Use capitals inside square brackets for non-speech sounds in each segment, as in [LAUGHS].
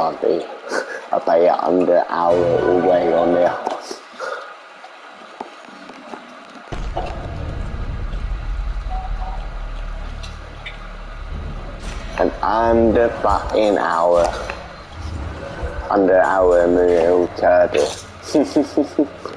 can't be. I pay under hour away on there. An under fucking hour. Under hour meal turtle. [LAUGHS]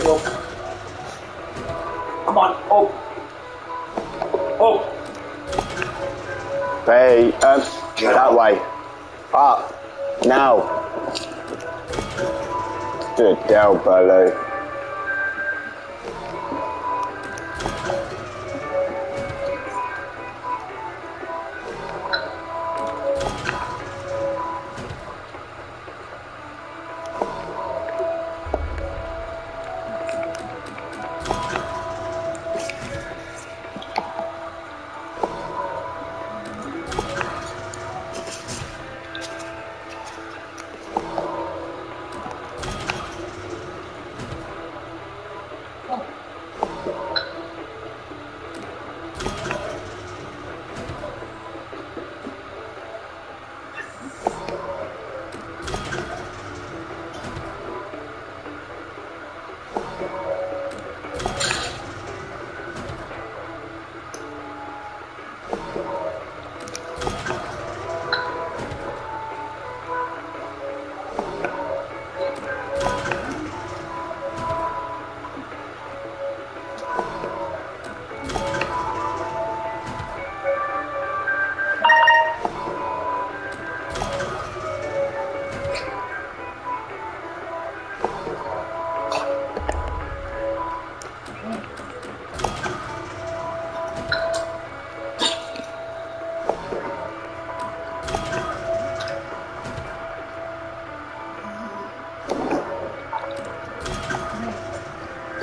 Come on,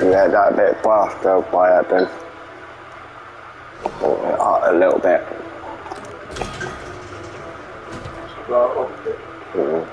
Yeah, that bit faster by it then. A little bit. Right, up.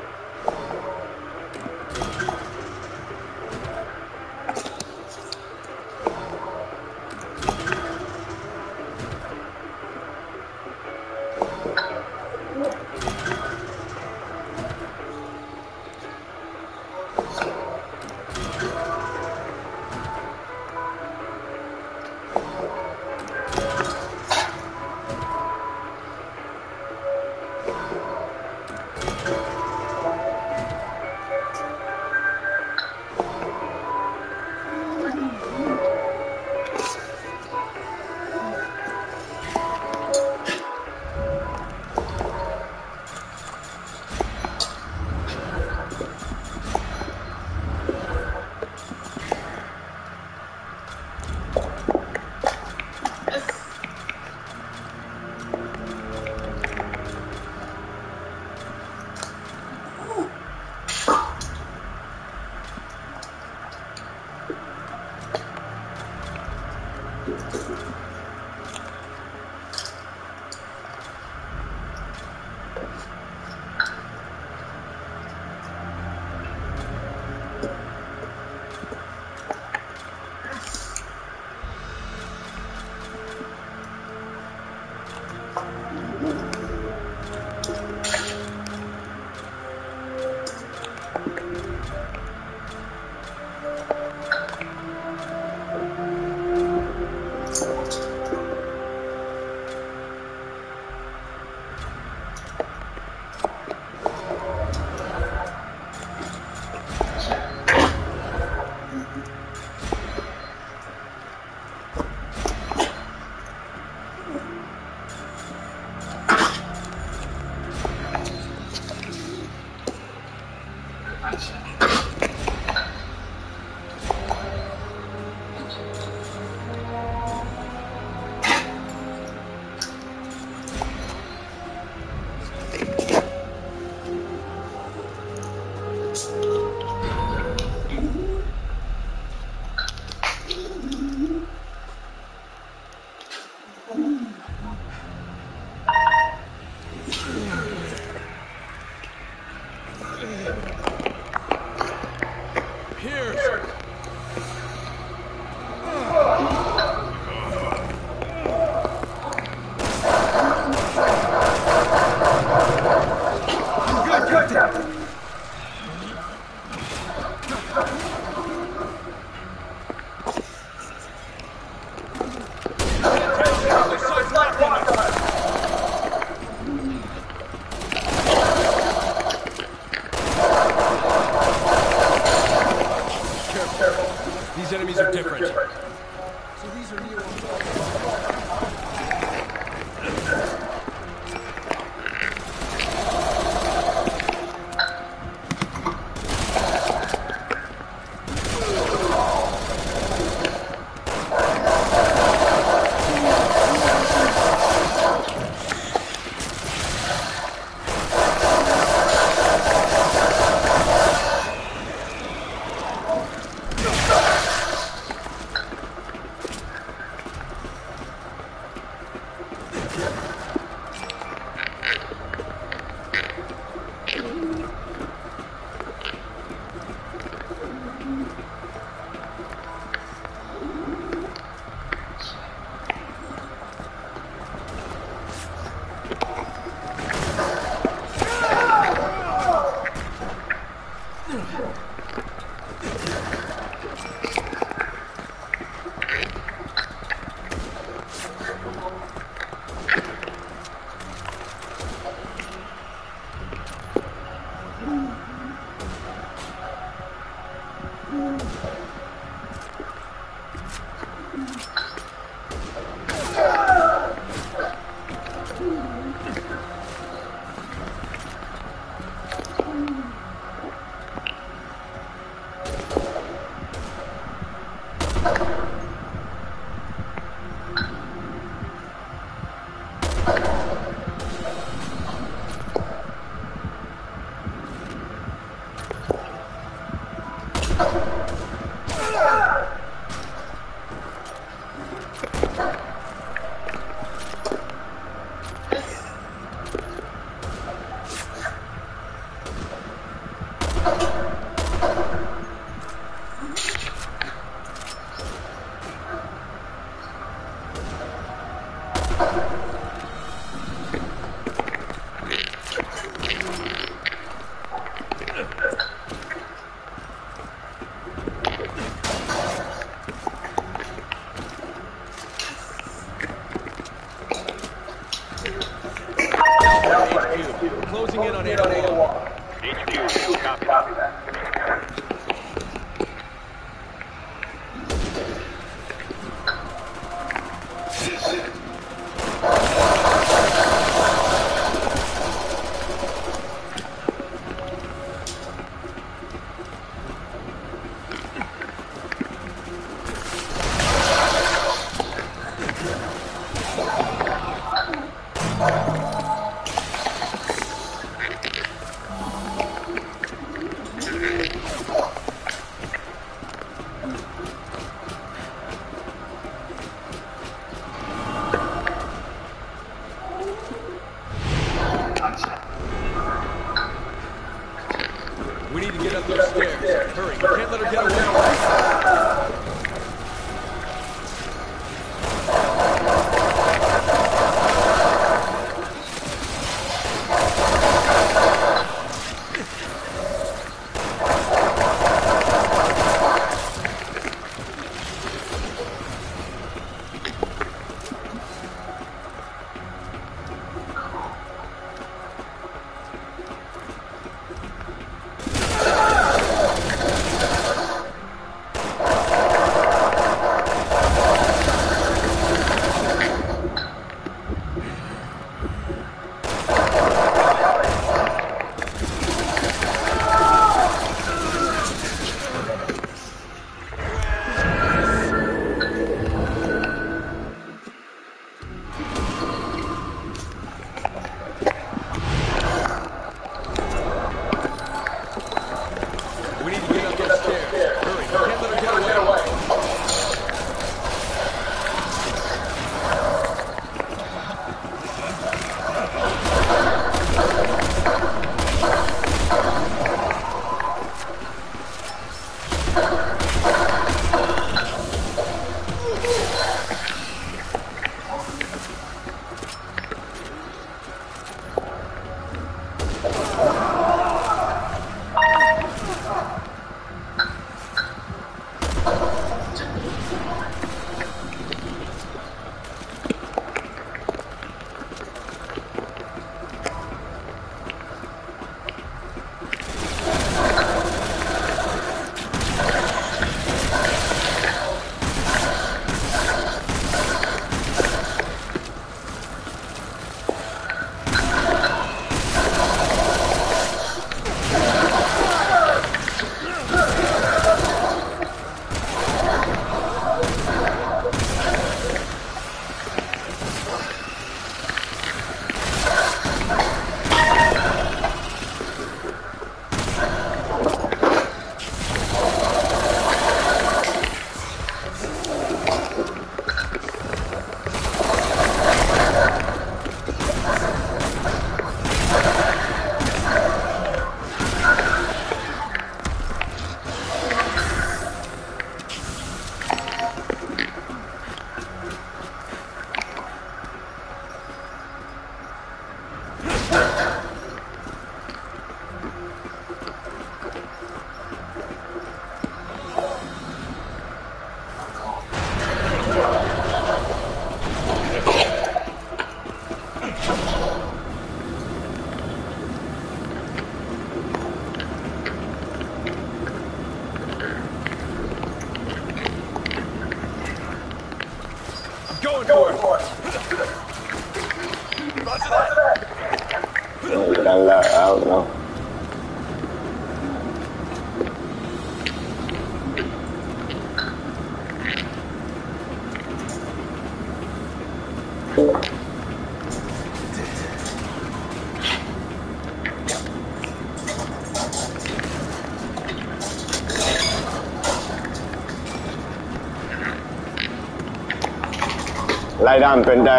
ได้ด้ามเป็นได้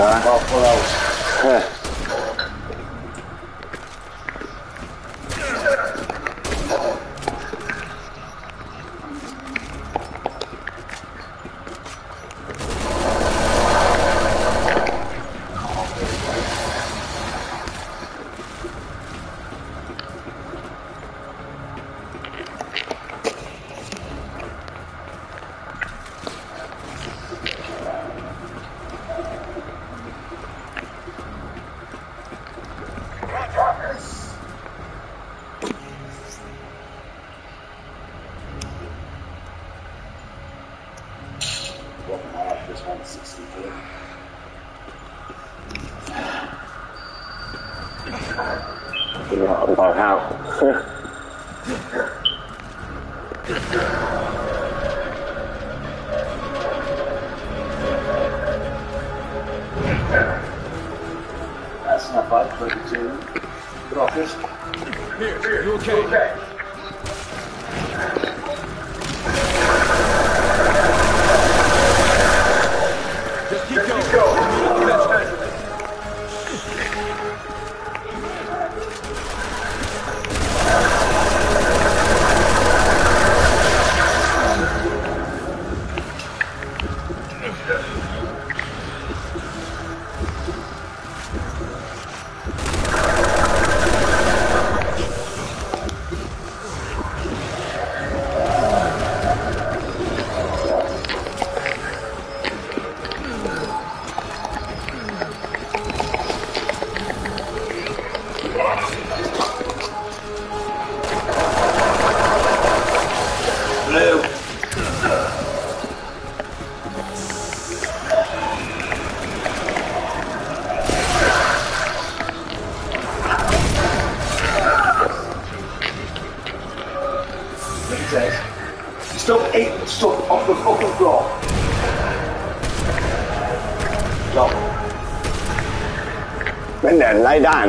Ah. Qual foi เ็นแดดไร้ด้าน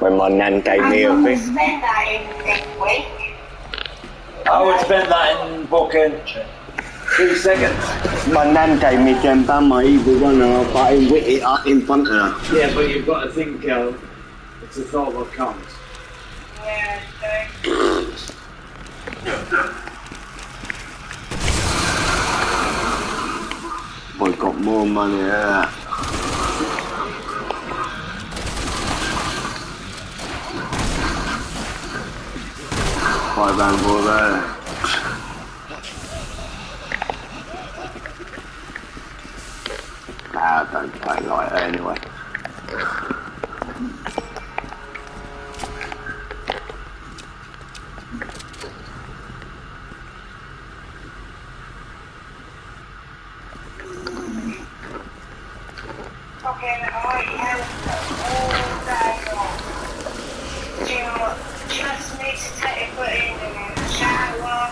Mình mà nên tay mi ở phía. spend that in next week. I would spend that in booking three seconds. Mà nên tay mi chân ta mà ý của nó phải bị ở in front of nó. Yeah, but you've got to think, uh, it's a thought what counts. Yeah, so. [LAUGHS] Boy got more money that. Five and four there. I don't play like that anyway. Fucking I have all day long. Do you just need to take your foot in and then shower?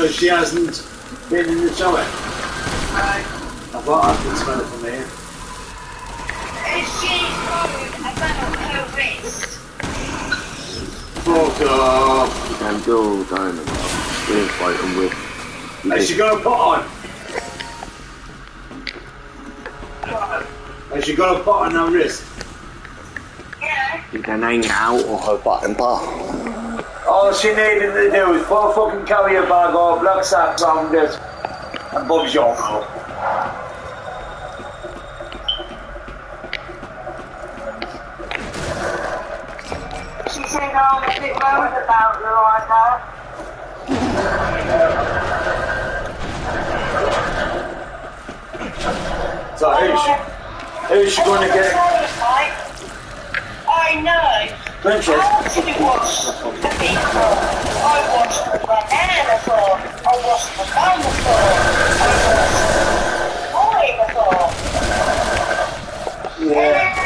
So she hasn't been in the shower. Right. I thought I could smell it from here. And she's worried about her wrist. Oh, Fuck off. You can do all time and still fighting with. You Has she just, got a pot on? Right. Has she got a pot on her wrist? Yeah. you can hang out or her button bar. All she needed to do was put a fucking carrier bag or a black sack round it and Bob's your fault. She said I'm a bit worried about you like. So who's she, who's she going to get? I know. Princess? How did you watch the people? I watched the banana for. I watched the dinosaur. I watched the dinosaur. Yeah.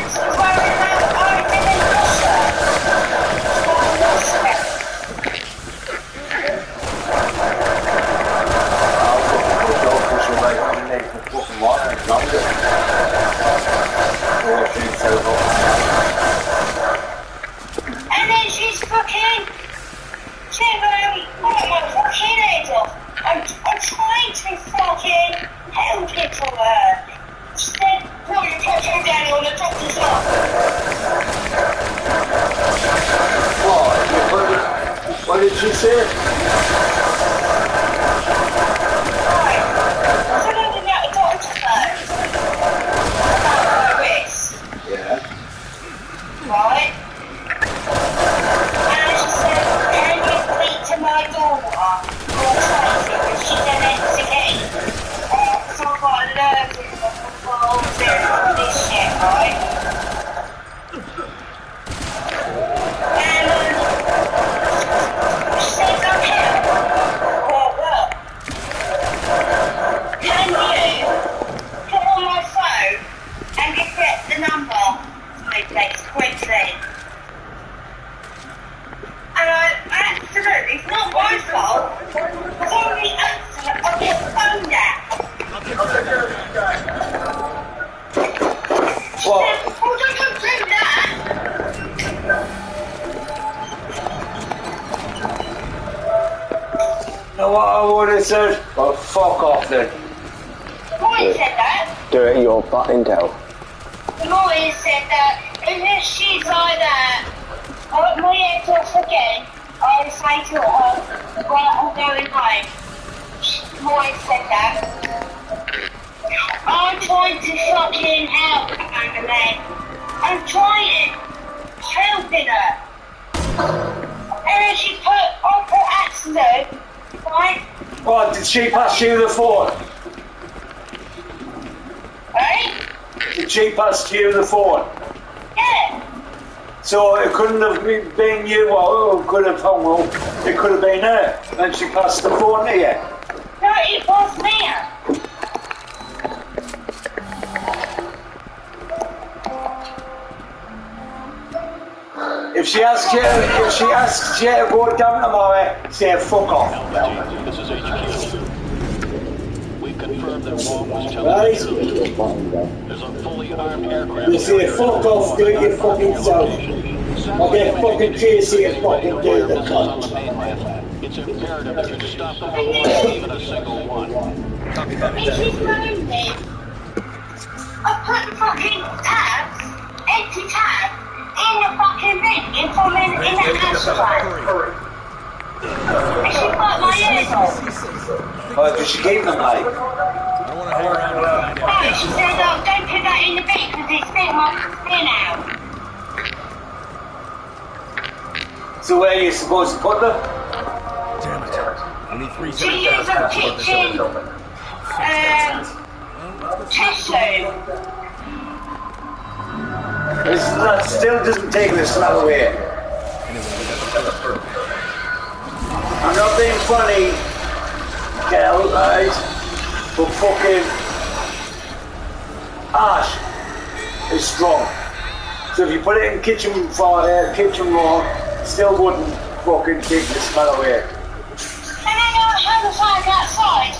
Her. And she passed the phone to you. No, it was me. If she asks you, if she asks you to go down tomorrow, say fuck off. This is HQ. We confirmed that Wong was telling Right? the truth. There's a fully armed aircraft. You say fuck off, do it your fucking self. I'll get fucking Casey and fucking do the on cunt. The mainland. It's imperative that you stop the war, even a single one. This is lonely. I put fucking tabs, empty tabs, in the fucking bin, in from in, in the ashtray. And she cut my ears off. Oh, did she keep them like? I don't want to hang around and find No, she said, oh, don't put that in the bin because it spit my bin out. So where are you supposed to put them? Damn it. Need three She seconds. used a kitchen, um, tissue. This, that still doesn't take the smell away. I'm not being funny, girl, right? But fucking ash is strong. So if you put it in kitchen fire, kitchen roll, still wouldn't fucking take the smell away. I a flag outside?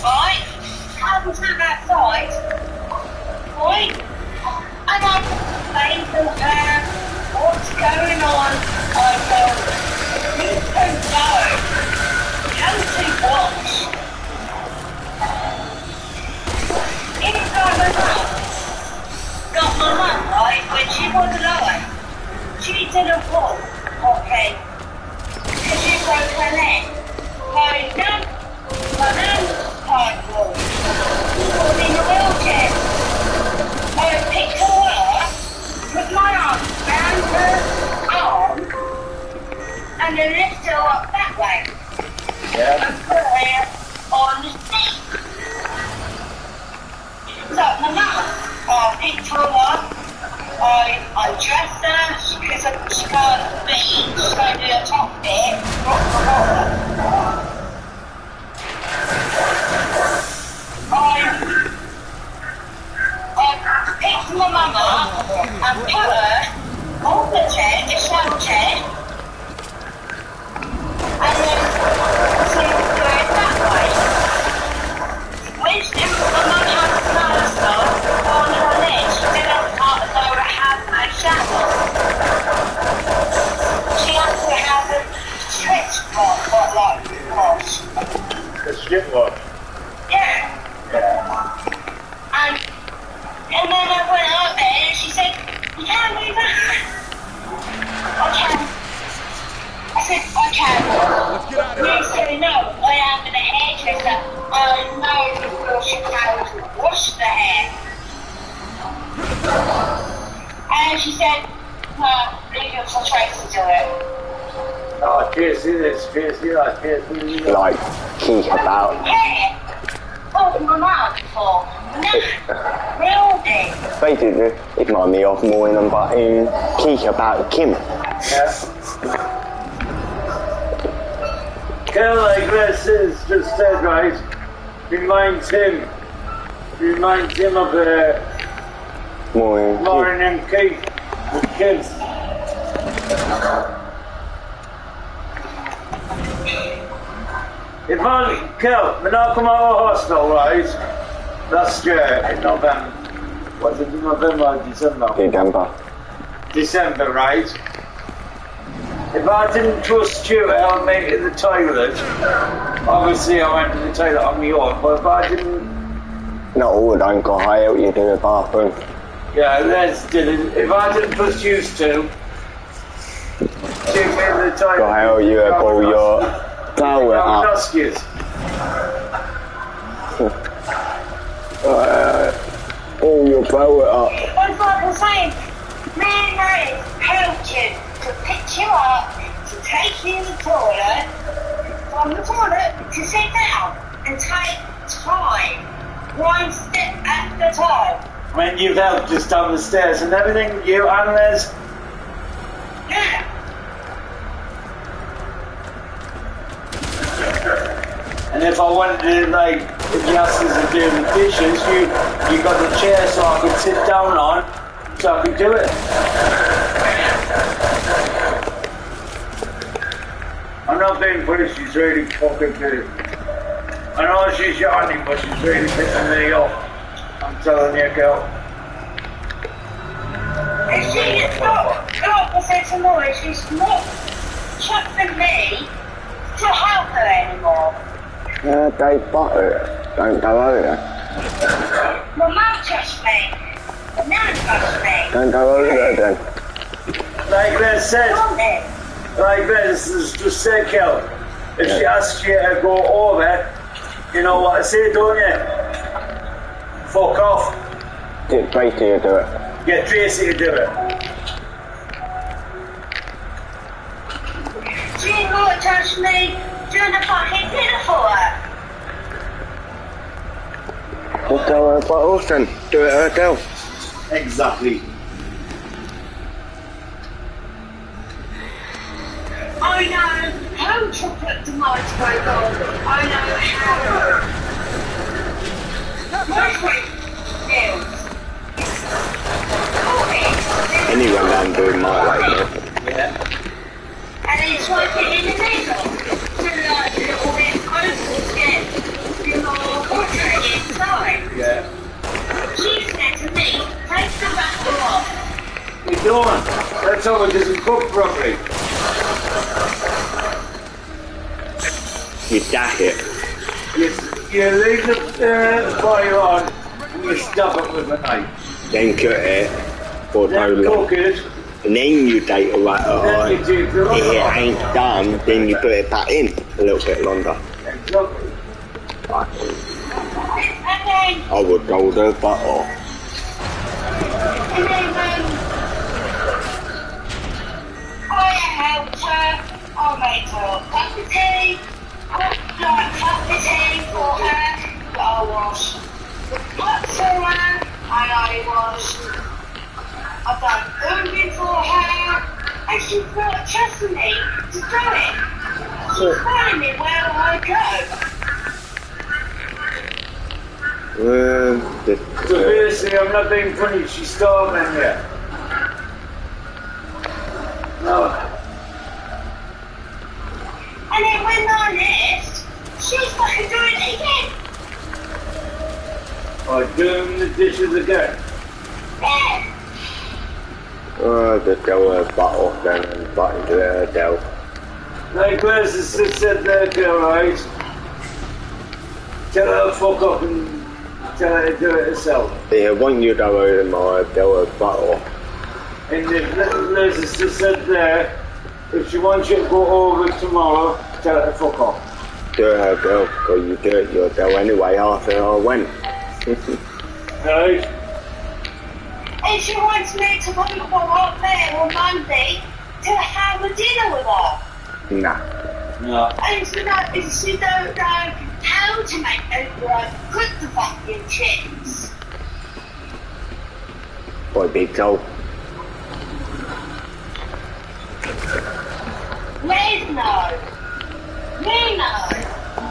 Had a outside? And her, what's going on? I go, you don't. County watch. My mum. Got my mum, right? When she was alive. She didn't walk, okay? Because broke her leg. My dad, my dad can't walk. He was in a wheelchair. I picked her up, put my arm round her arm, and then lift her up that way. Yeah? Put her on the seat. So my mum, I picked her up, I undressed her, because she can't be, she's going to do the top bit, the. I I picked my mum up and put her on the chair, the shower chair, and then to go that way. When she, my mum had a plaster on her leg, she didn't know how to have a shower. She had to have a stretch mark on shit one. Yeah. Said, I. Let's get out of here. He said, uh, no, I am the hairdresser. I know before she knows to wash the hair. And she said, no, leave it for Tracy to do it. Oh, can't see this, can't see that, can't see that. Like, keep about. Hair? Oh, my mum for. No, real big. Basically, it remind me of Maureen and Button Keek about Kim. Yeah. Of like this is just said, right? Reminds him, reminds him of uh, Keek. Lauren and Keith, the kids. If I, Kel, when I come out of hospital, right, last year in November, was it November or December? December. December, right? If I didn't trust you, I'll make it the toilet. Obviously, I went to the toilet on my own, but if I didn't, Not all don't go high out you do a bathroom. yeah, Les did it. If I didn't trust you to, take me in the toilet. Go high out you pull your power up. Noskis. [LAUGHS] Uh, pull your power up. It's like I'm saying, me and Ray helped you to pick you up, to take you to the toilet, from the toilet to sit down and take time, one step at a time. When you've helped us down the stairs and everything, you and Les, Yeah. And if I wanted to, like, if you asked us to do the dishes, you you got the chair so I could sit down on, so I could do it. I'm not being funny, she's really fucking good. I know she's yawning, but she's really pissing me off. I'm telling you, girl. And she is not, like I said to Laura, she's not trusting me to help her anymore. Uh, Dave Butter. Don't go over. My mum trusts me. My nan trusts me. Don't go over there then. Like Ben said, like Ben is just say, Kel, if she asks you to go over, you know what I say, don't you? Fuck off. Get Tracy to do it. Get Tracy to do it. She ain't gonna touch me doing the fucking dinner for her. Just tell her about Austin. Do it herself. Exactly. I know how chocolate demise go wrong. I know how. My friend, Nils. Caught it. Anyone down doing my like this. Yeah. And then swipe it in the middle. So like a little bit oval again. You know, portrait inside. Yeah. She said to me, take the wrapper off. You don't. That's how it doesn't cook properly. You dash it. You, you leave the uh, fire on and you stab it with a knife. Then cut it for so Then long. cook it. And then you take it like, Then oh, you if it rubber ain't done, then you put it back in a little bit longer. Exactly. I would go the butter. and then, um, I helped her. I made her a cup of tea. Cooked like cup of tea for her. That I washed. The pots for her. And I washed. I done laundry for her. And she's not trusting me to do it. She's following me where I go. Um, the, So basically, I'm not being funny, she's starving here. No. And then when I left, she's fucking doing it again. Or doing the dishes again. Uh, just go butt off then and butt into it herself. Like where's the sister there, girl, right? Tell her to fuck up and tell her to do it herself. Yeah, you go out in my do a battle. And if has just said there, if she wants you to go over tomorrow, tell her to fuck off. Do her go, because you do it, go anyway after I went. Right? And she wants me to come up there on Monday to have a dinner with her. nah. No. And she don't, she don't know how to make over and cook the fucking chips. Boy, big toe. Liz knows. We know.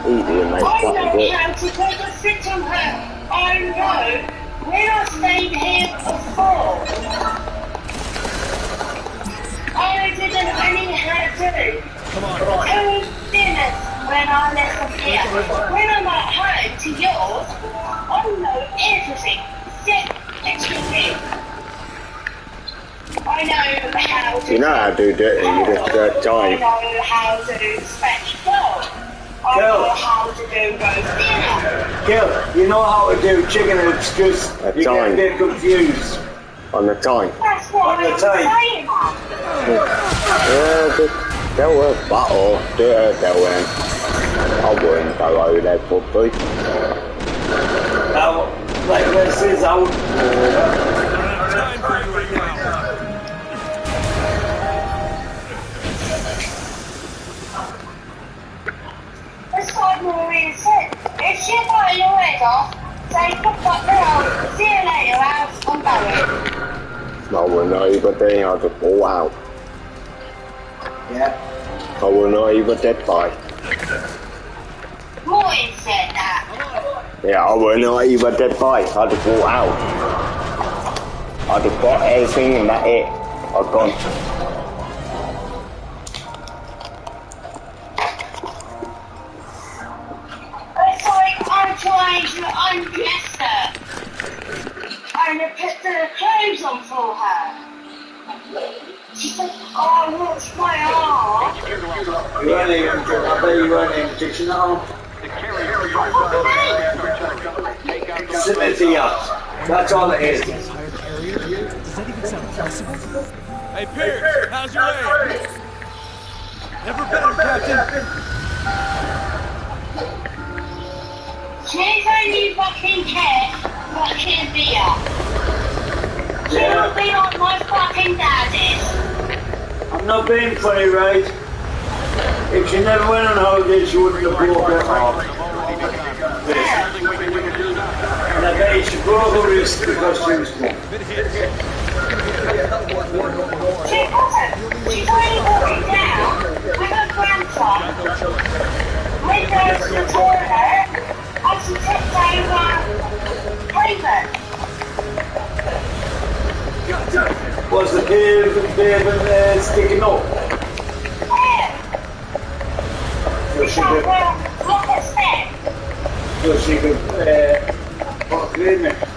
Easy, mate. I Fucking know good. how to take a sit on her own road when I stayed here before. I didn't only have to Come on. two dinners when I left from here. When I'm at home to yours, I know everything. Sit next to me. I know how to You know how to do it, you just uh, I know how to do Spanish food. I how to do roast. Gil, you know how to do chicken hoops because That's you get a bit confused. On the time. That's what On the I'm time. saying, Mum. Yeah, just do a battle. Do it that way. I wouldn't go over there for free. Now, like this is out. Time for you right now. That's what Maureen said. If she got your head off, say fuck up around. See you later, Alf. I'm going. I will not even think how to pull out. Yeah. I will not even dead by. Maureen said that. Yeah, I will not even dead by. How to pull out. I just got everything and that it. I've gone. The on for her. She said, oh, what's my arm? You weren't even, I bet you weren't even touching that on. The carrier is artillery. Take out those That's all it is. Entire carrier? Does that even sound possible? Hey, Piers, how's your leg? Never better, Captain. She's only fucking care fucking beer. She Yeah. will be like my fucking. I'm not being funny, right? If she never went on holidays, she wouldn't have broke her. Yeah. And I bet she broke her wrist because she was drunk. She wasn't. She's only walking down with her grandson. Windows to the toilet, and she tipped over pavement. Was the pavement, pavement uh, sticking up? Yeah. So She could, go look at step. so she could uh, put a clean it.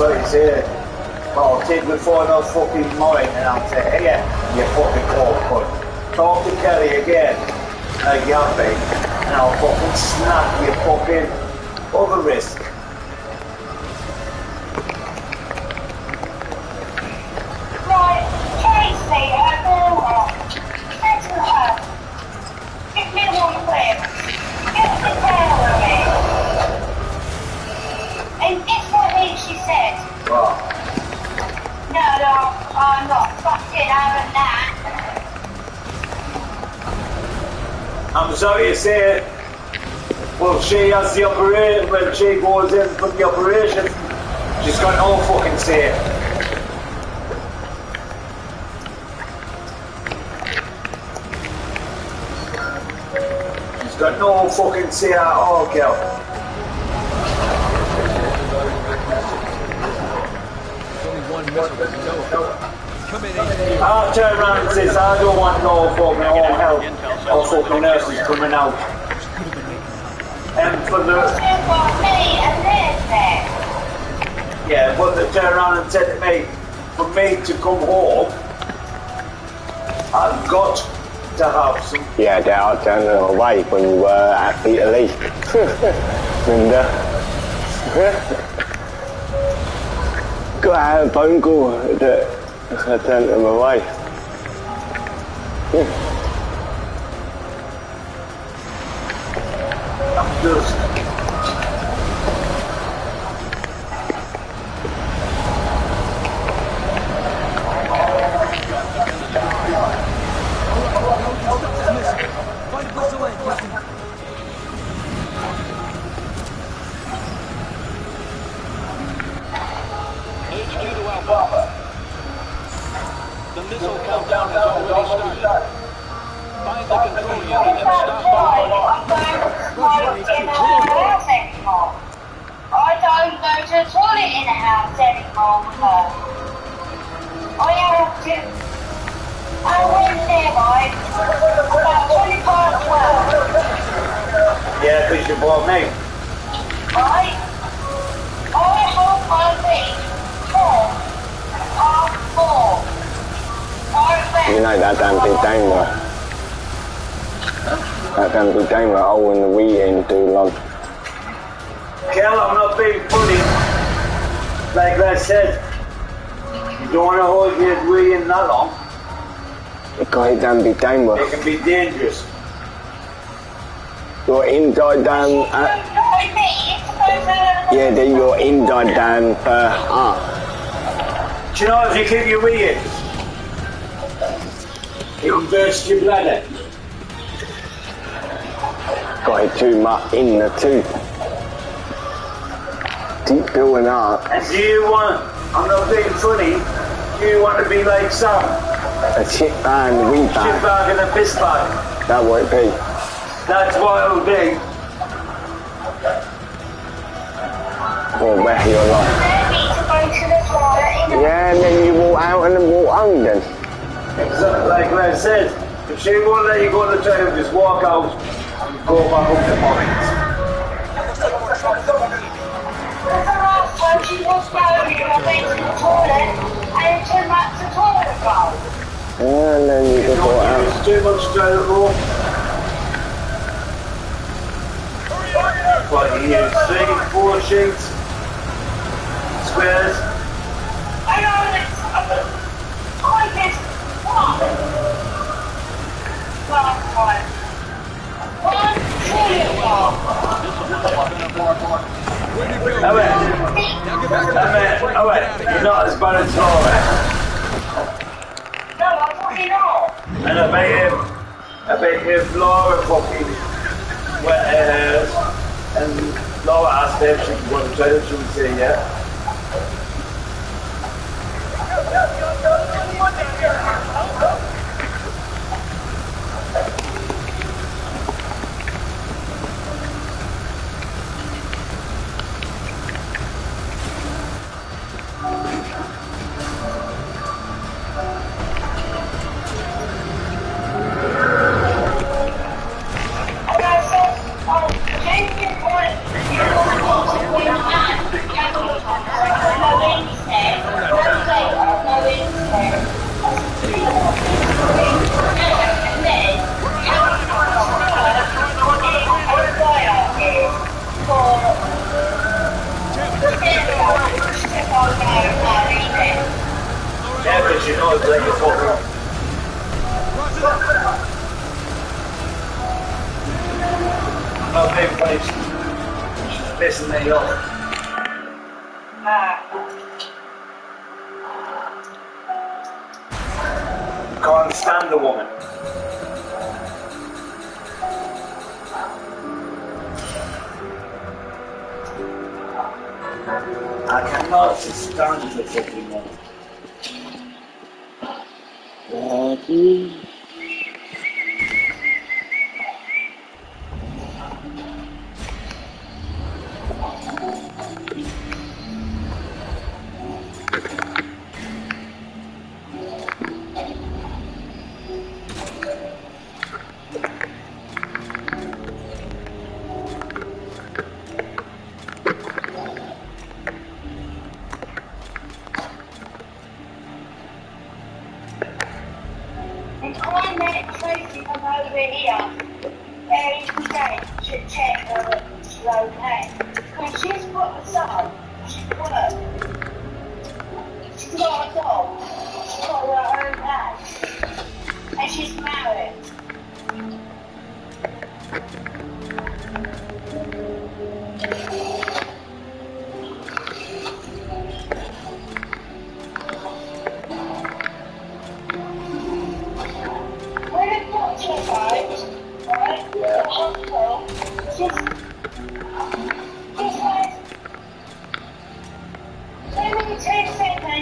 To say, uh, well, I'll take phone off fucking mine and I'll say, hey, yeah, you fucking cunt. Talk to Kelly again, like you have and I'll fucking snap your fucking other wrist. I'm sorry to say, well, she has the operation, when she goes in for the operation, she's got no fucking say. She's got no fucking say at all, Kel. There's only one missile turn around and says, I don't want no fucking home help or fucking nurses coming out. And for the, yeah, but they turn around and said to me, for me to come home, I've got to have some Yeah, I turned them away when you were at Italy. Linda. [LAUGHS] Uh, [LAUGHS] got a phone call that I turned them away. I'm I went there, right? About 20 past 12. yeah, because you bought me. Right? I hold my feet four, half four. I You know that damn big daimler. That damn big daimler, oh, and the wee end too long. Kel, I'm not being funny. Like I said, you don't want to hold your way in that long. It got a damn big daimler. It can be dangerous. You're inside damn, uh, Not me, it's supposed to. yeah, then you're inside damn, uh, ah. Do you know if you keep your way in, it can burst your bladder. Got it too much in the tooth. Deep building up. And do you want, I'm not being funny, do you want to be like Sam? A chip bag and a wee Chip bag. bag and a piss bag. That what it be. That's what it'll be. Or where you're like. Maybe to go to the toilet in the Yeah, and then you walk out and then walk home then. So, like I said, if she won't let you go to the toilet, just walk out and go back up to Mornings. Because the last time she was going, I went to the toilet and turned back to toilet roll. And then you just walk out. It's too much roll. What, you need four sheets? squares. I know it's I? Well, one. One trillion one. Go. Come get the Come Get of You're here. not as bad as fucking not. And I bet if, I bet if Laura fucking wet her hairs and Laura asked her if she could go to the toilet, she would say yeah.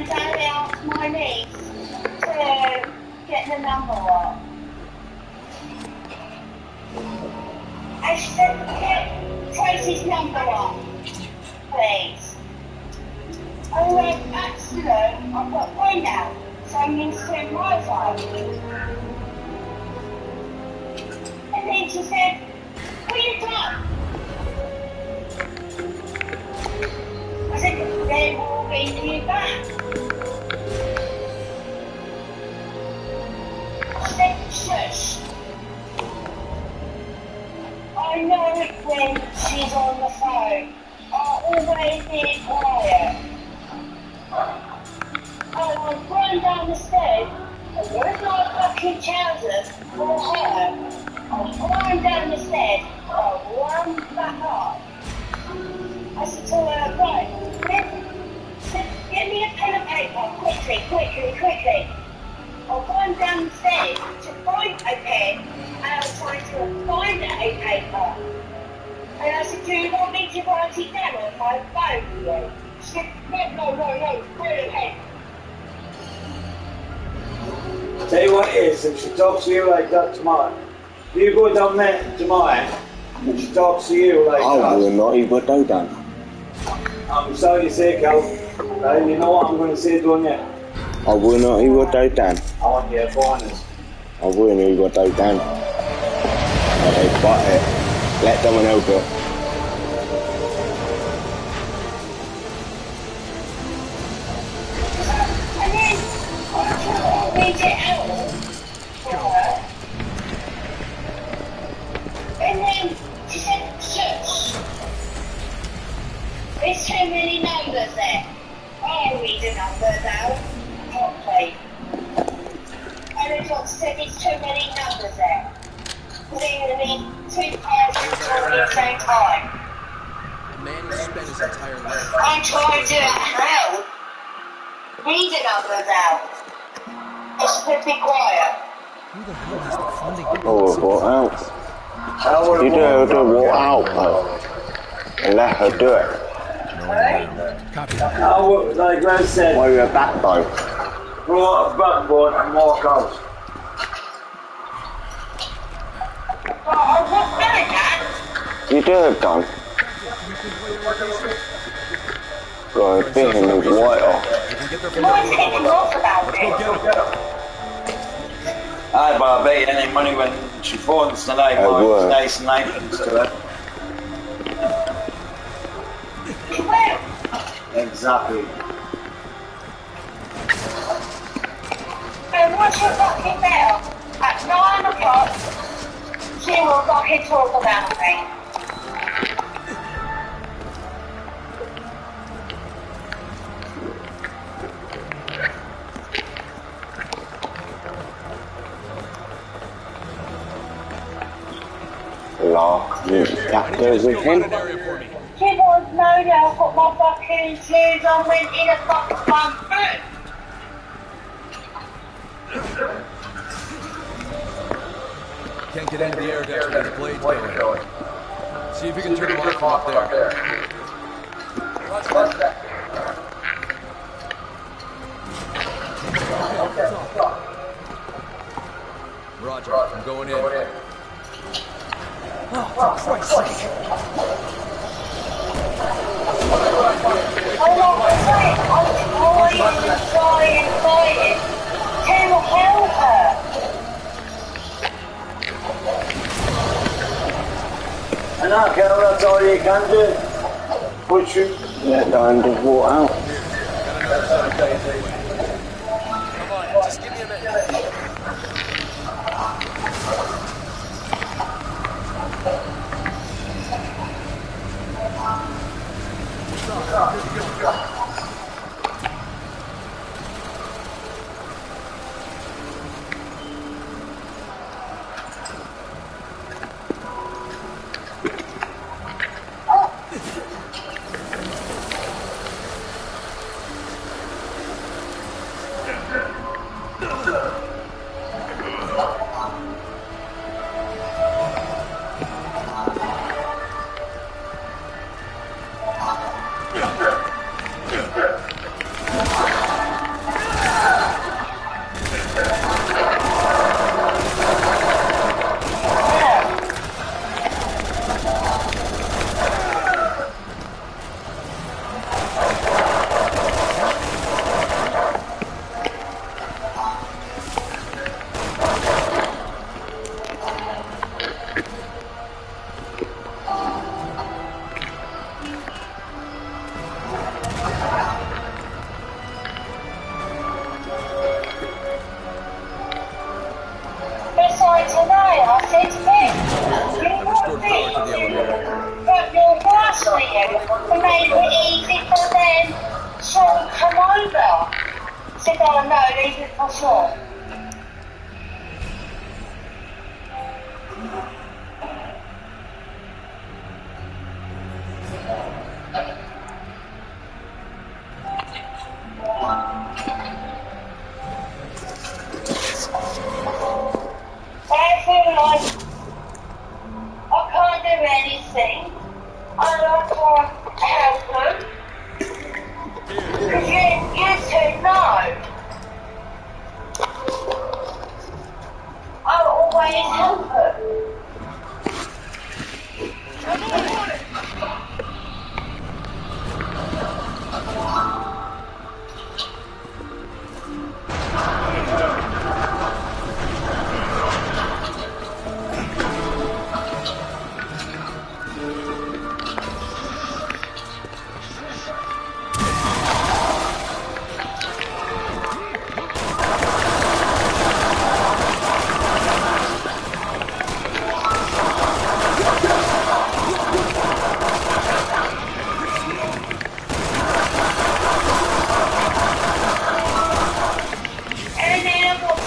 Seconds, I ask my niece to get the number up. And she said, Tracy's number up, please. I went, accident, I've got wind out, so I'm in St. Wi-Fi. And then she said, What you done? I said, They will bring back. Said, I know it when she's on the phone. I always be quiet. I was going down the stairs, and where's my fucking trousers for her? I was going down the stairs, I ran back up. I said to her, right, get me a pen and paper, quickly, quickly, quickly. I was going down the stairs to find a pen, and I was trying to find a paper. And I said, do you want me to write it down on my phone for you? She said, no, no, no, no, bring a pen. Tell you what it is, if she talks to you like that tomorrow, you go down there tomorrow and she talks to you like I will not even go down. I'm sorry to say, Cal, you know what I'm going to say, don't you? I will not even go down. I want your bonus. I will not even go down. But it. Let someone else go. Oh, what else? I would You do to walk out, though. And let her do it. Copy that. I like I said, While you're backbone. throw out a backboard and walk out. Well, I was doing that. You do it, Don. Right, being the water. We can get there from Mine's the kicking off about Go it. get him. Would. it's nice and entrance to it. Well, Exactly. and once you're fucking there, at nine o'clock, she will fucking talk about me. I got need you there to with him. an area for me. She wants to know that I put my fucking shoes on went in a fucking front. Can't get into the air decks with these blades going. See if you can turn the them off from up there. Roger, I'm going in. Oh, for Christ's sake. I want to say, I'm trying and trying and trying to help her. And I can, that's all you can do. Push you. Let Don just walk out.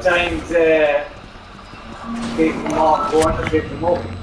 What time's uh, keep them off to pick them up?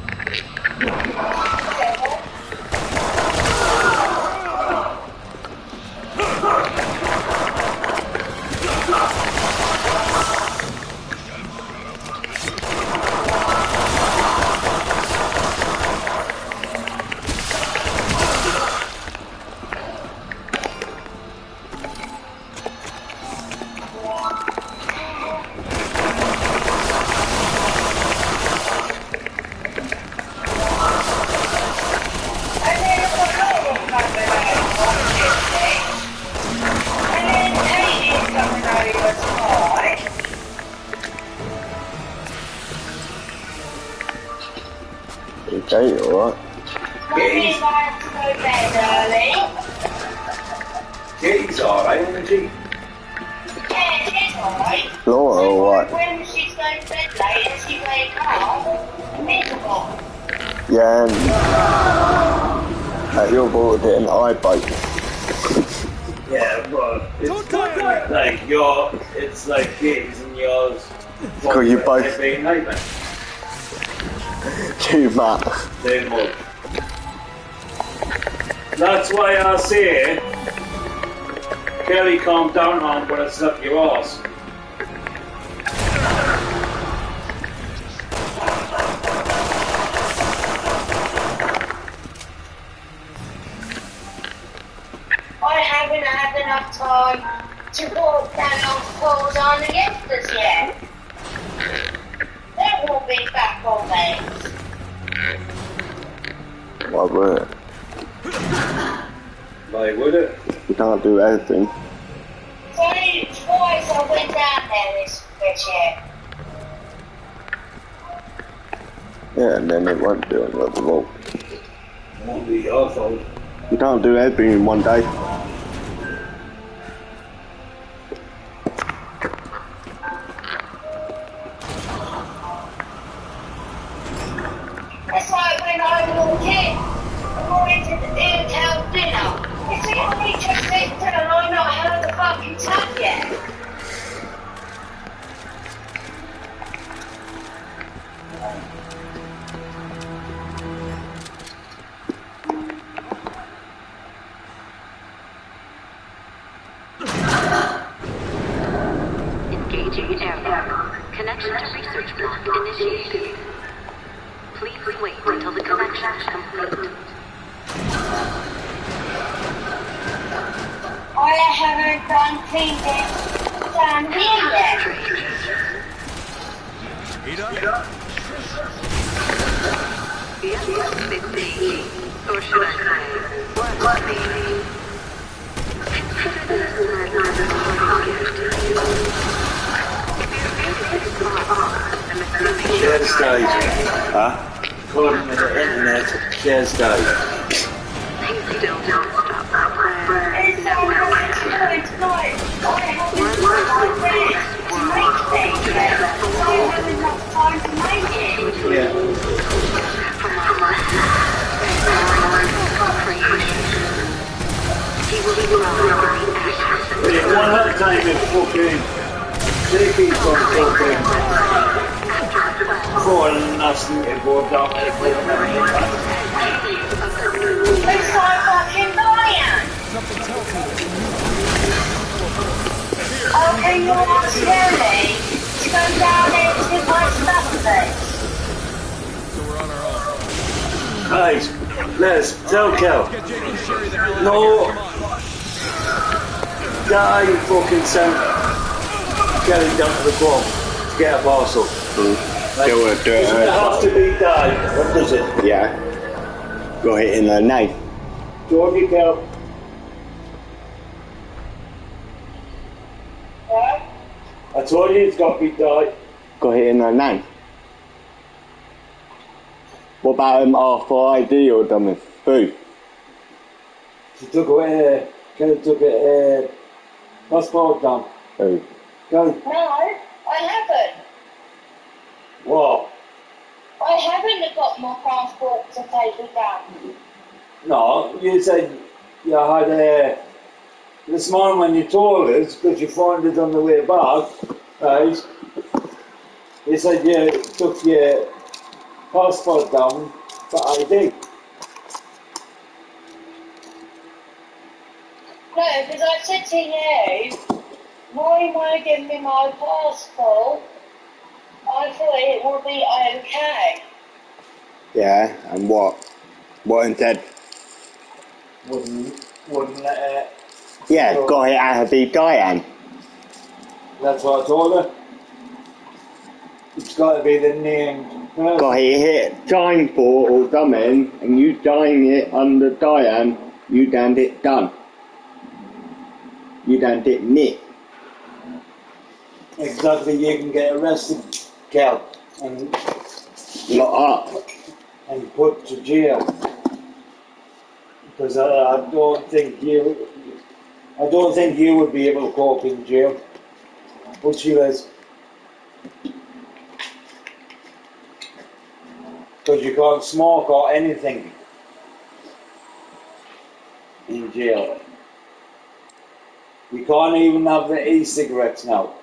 It's up your arse. I haven't had enough time to walk down those pools on the us yet. They won't be back on legs. Why would it? Why would it? You can't do everything. So twice I went down there this. Yeah, and then it won't do another roll. Won't be your fault. You can't do everything in one day. Guys, Les, tell Kel. Get Jake and Sherry the No. of here. Come on. Guy fucking sent Kelly down to the club to get a parcel. Mm. Like, Do it, do it. doesn't it have to be died? What does it? Yeah. Go hit in the knife. Georgie Kel. What? I told you it's got to be died. Go hit in the knife. What about him RFID or something? Boo. She took away, Kelly took a uh, passport down. Boo. Kelly, No, I haven't. what? I haven't got my passport to take it down. No, you said you had a. This morning when you told us, because you found it on the way back, right? You said you took your passport down for ID. No, because I said to you, why am I giving me my passport? I thought it would be okay. Yeah, and what? What instead? Wouldn't, wouldn't let it. Yeah, So- got it out of the Diane. That's what I told her. It's got to be the named it hit sign for or something, and you sign it under Diane, you done it done. You done it Nick. Exactly, you can get arrested, Cal, and Lock up. and put to jail. Because I, I don't think you, I don't think you would be able to cope in jail. But she was. Because you can't smoke or anything in jail. You can't even have the e-cigarettes now.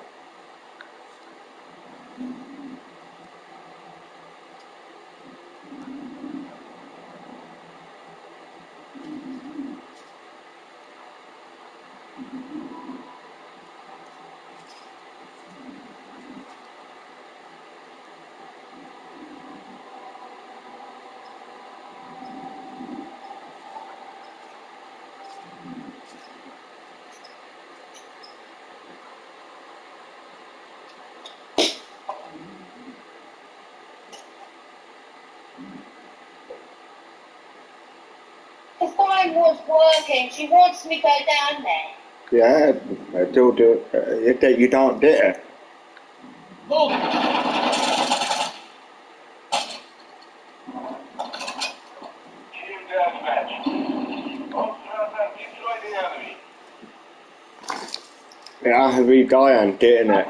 Was working. She wants me to go down there. Yeah, I told you, uh, you that you don't dare. it. Move it. Team deathmatch. Ultra destroy the enemy. Yeah, I have Diane getting it.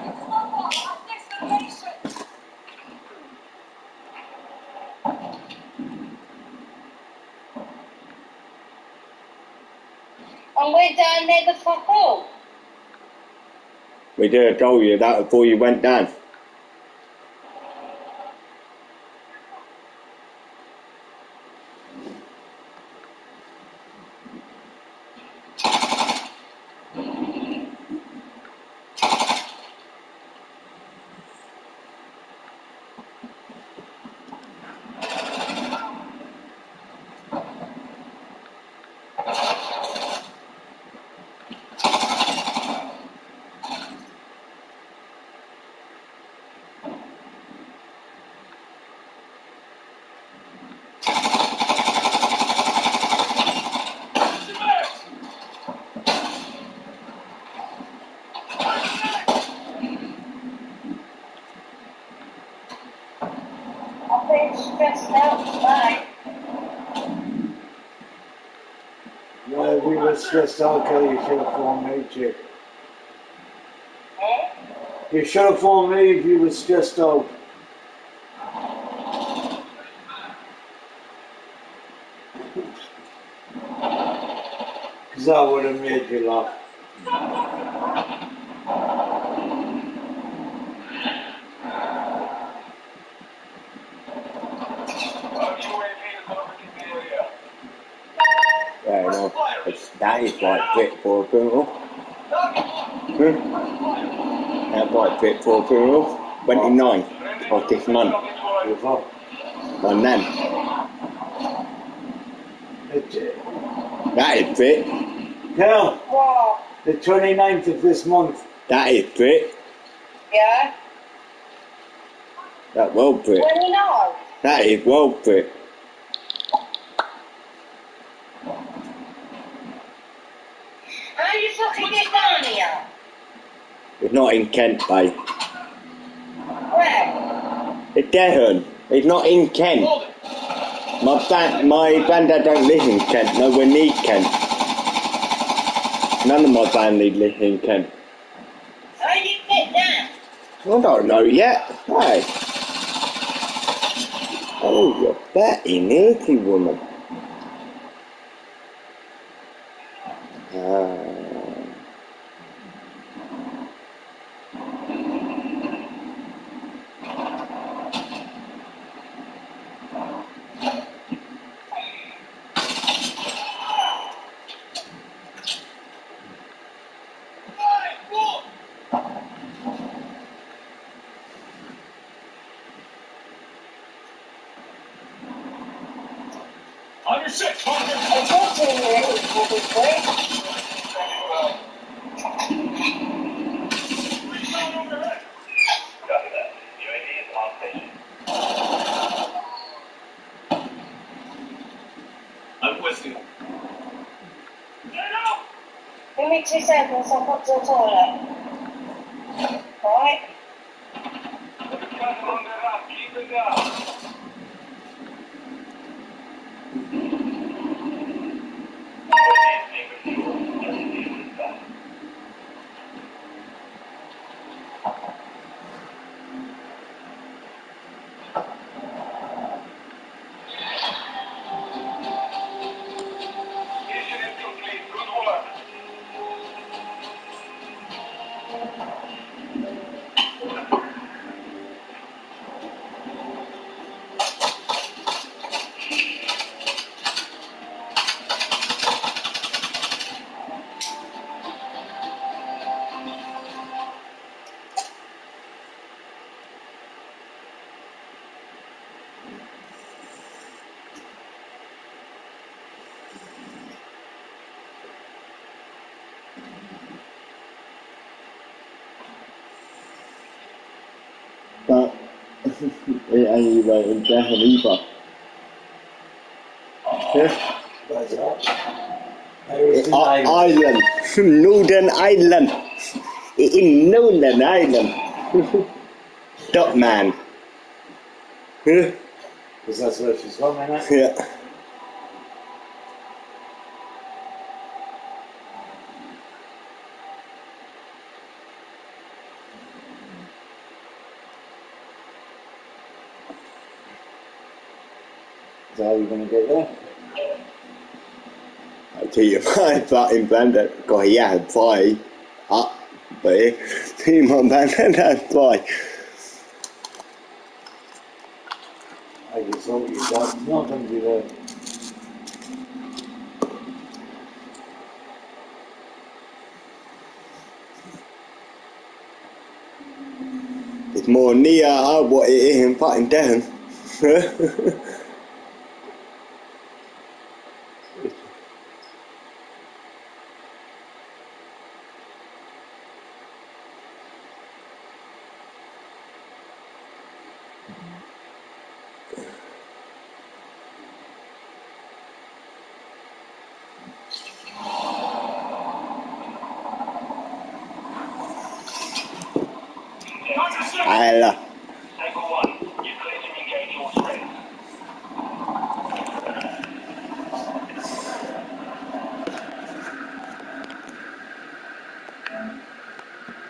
I went down there to fuck all. We did have told you that before you went we were stressed out, Kelly. You should have phoned me, chick. Eh? You should have phoned me if you were stressed [LAUGHS] out. Because that would have made you laugh. Our UAV is orbiting the area. Yeah, no, it's, that is like fit for a funeral. Hmm? That's like fit for a funeral. 29th of this month. And then, that is fit. Kel, Wow. the 29th of this month. That is fit. Yeah? That well fit. 29. That is well fit. How you fucking get down here? It's not in Kent, babe. Where? It's Devon. It's not in Kent. My band, my granddad don't live in Kent. Nowhere near Kent. None of my family live in Kent. How you get down? I don't know yet. Hey. Oh, you're batty, naughty woman. It ain't waiting down either. Yeah. Where's that? I- Island. Northern Island. In Northern Island. [LAUGHS] Duck man. Yeah. Because that's where she's from, innit? Yeah. So how are you going to get there? I tell you [LAUGHS] my fucking bandit got yeah fly up but see [LAUGHS] my bandit fly. I just hope your dad's not going to be there. It's more near uh, what it is in fucking Devon. [LAUGHS]